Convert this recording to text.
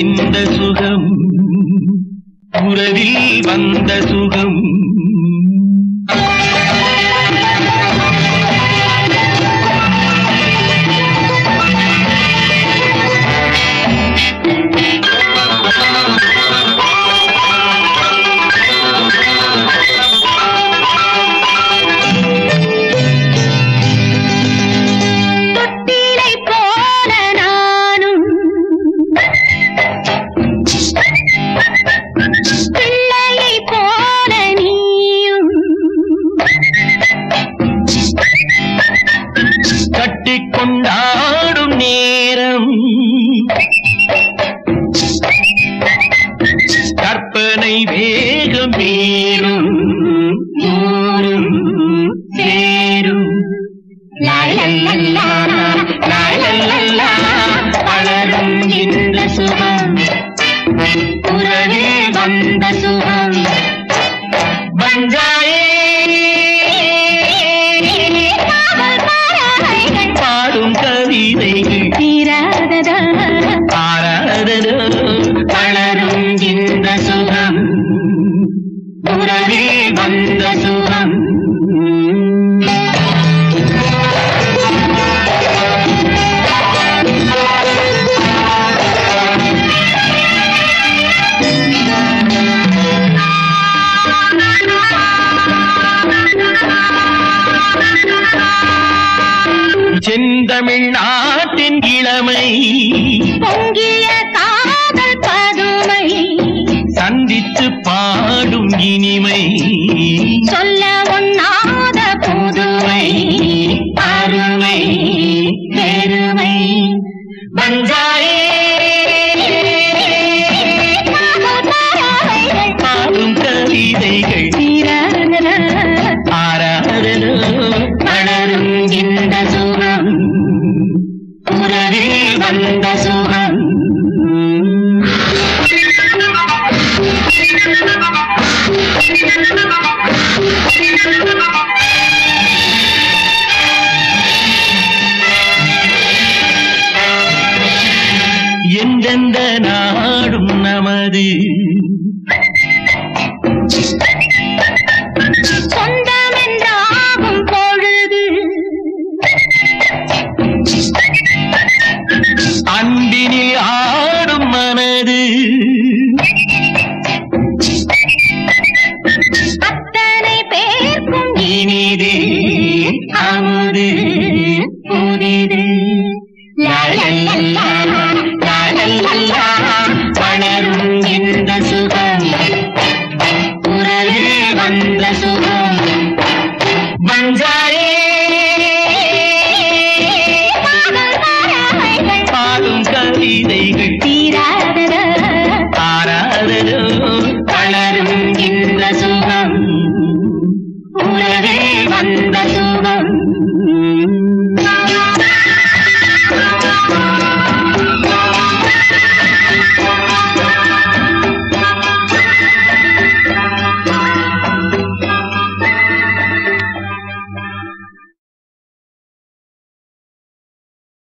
இந்த சுகம் உறவில் வந்த சுகம். சேரும். வளரும் இந்த சுகம். உறவில் வந்த சுகம். பஞ்சாயே பாடும் கவிதைகள் தீராததா ஆராதரோ வளரும் இந்த சுகம். உறவில் வந்த சுகம். செந்தமிழ் நாட்டின் இளமை. பொங்கி வந்த சுகம். எந்தெந்த நாடும் நமது? வளரும் இந்த சுகம் உறவில் வந்த சுகம். வஞ்சா